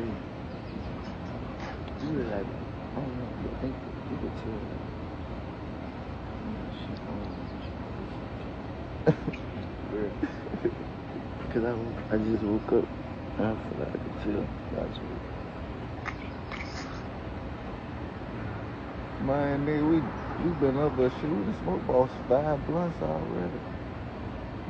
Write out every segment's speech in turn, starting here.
You really like, I don't know, I think you could tell. Like, she on Cause I, I just woke up and I feel like I could. That's what. Man, nigga, we we been up but shit. Smoked about five blunts already.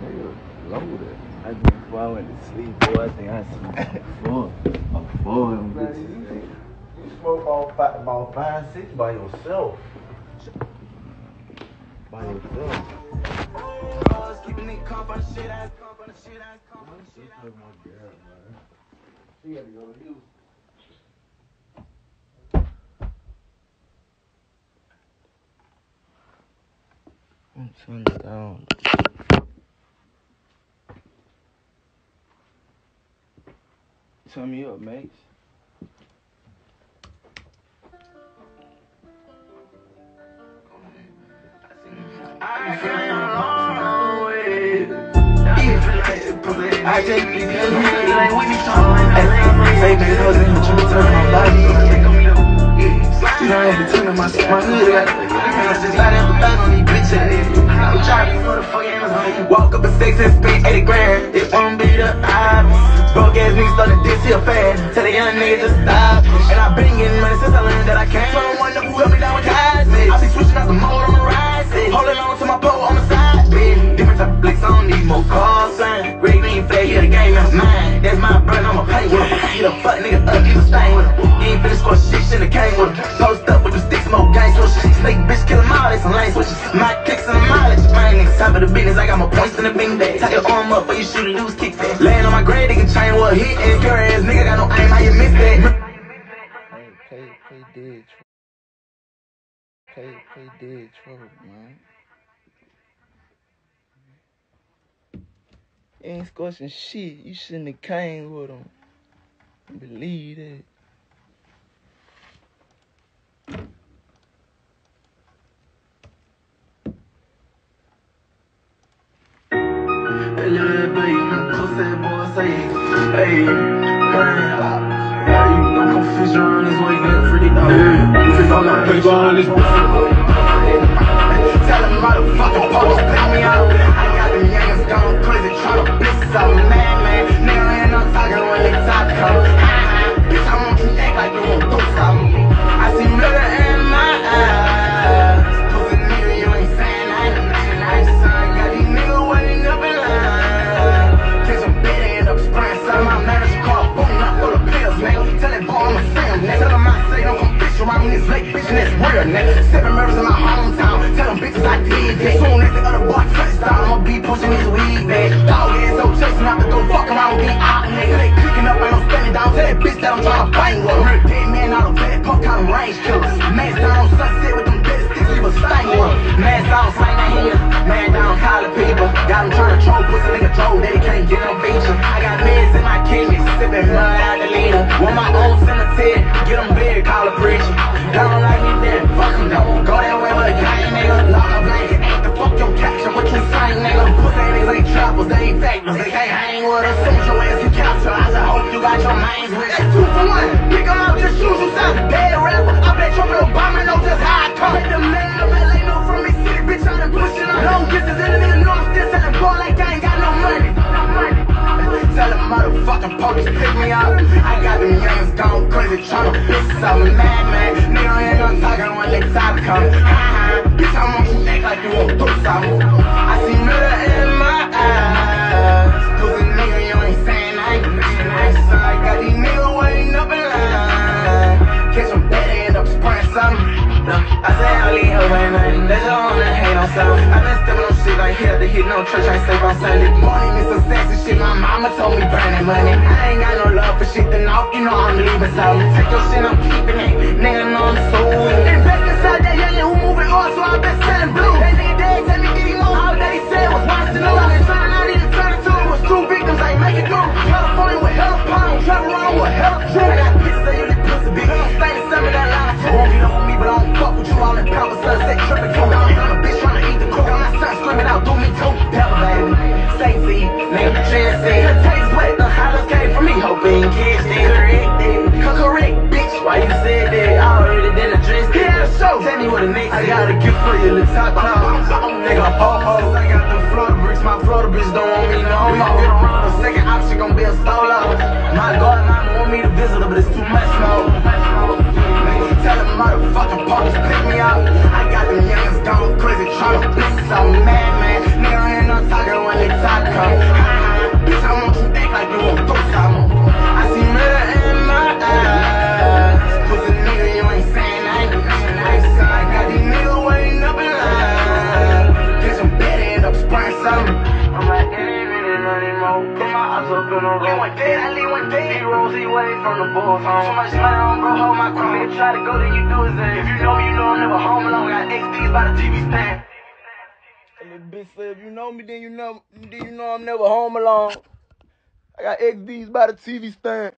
Nigga, loaded. I think before I went to sleep, boy, I think I smoked four. About four of them bitches. you, smoke all five, about five, six by yourself. By yourself. She had to go to Houston. I'm turning it down. Turn me up, mates. I just be feeling like we be talking. Fake niggas in the truth, turn my body. You I had to turn my my hood. I got just like everything on these bitches. I'm driving for the fucking Amazon. Walk up a six and spend 80 grand. It won't be the obvious. Broke ass niggas started here fast. Tell the young niggas just stop. And I've been getting money since I learned that I can't. So I'm one who help me down with ties. I be switching out the mode the rise. Holding on to my pole on the side. bitch. Different type of flex, I don't need more call sign. Red green flag, yeah, the game is mine. That's my brother, I'ma play with him. Hit a fuck nigga up, you a stain with him. You ain't finna score shit, should've came with him. Post up with the sticks, more gang switches. Snake bitch, kill 'em all, they some lane switches. My kicks in the my niggas top of the business. I got my points in the bing bag. Tie your arm up, but you shoot and lose kicks that. Laying on my grave, can chain what hit. And pure ass nigga got no aim, how you miss that? Hey, pay dead. Tr- pay, pay dead trouble, man. You ain't scorching shit. You shouldn't have came with him. Believe that. Say, hey, man, yeah, you know, come fish around this way, nigga, pretty dog. You fish all that paper Tell them motherfucking real, nigga. Seven murders in my hometown. Tell them bitches I did that. Soon as the other boy touchdown, I'ma be pushing his weed back. Dog ass so chasing out to go fuck around with these out nigga. They clicking up, ain't no standing down. Tell that bitch that I'm trying to bang with. Dead man out of bed, pump kind of range killers. Man down on sunset with them dead sticks, leave a stain with. Man down, slang that here. Man down, calling people. Got him trying to troll, pussy nigga troll, that he can't get no feature. I got meds in my kidneys, sipping blood out the leader. Want my own cemetery, get him big, call a preacher. Don't like me then, fuck him though. Go that way with a gang, nigga. Lock a blanket, ain't the fuck your caption, what you saying, nigga? Pussy niggas ain't trappers, they ain't factors, they can't hang with us. Send your ass to capture, I just hope you got your mains with you. Two for one, pick 'em out, just shoot you sound motherfucking police pick me up. I got them youngins gone crazy, tryna bitch something mad, man. Nigga ain't no talking when they time come. Bitch, I want you to act like you won't do something. I see murder in my eyes. Pussy nigga, you ain't saying I ain't. So I got these niggas waiting up in line. Catch dead, end up spraying something. I say I'll leave her way, man. They just wanna hate on something. I been stepping on shit like to hit no church, I ain't safe on Sunday. Morning is some sassy shit, my mama told me burn that money. I ain't got no love for shit, then off, you know I'm leaving something. Take your shit, I'm keeping it. I got a gift for you, the top cloud. Nigga, ho ho. Since I got the Florida bricks, my Florida bitch don't want me no more. Get around the second option, gon' be a solo. My God, mama want me to visit her, but it's too much more. More. Put my eyes up in a row. Lean one dead, I lean one dead. Zeros away from the bulls home. Too much money on bro, hold my crown. Nigga try to go, then you do his thing. If you know me, you know I'm never home alone. Got XDs by the TV stand. And this bitch said, if you know me, then you know, then you know I'm never home alone. I got XDs by the TV stand.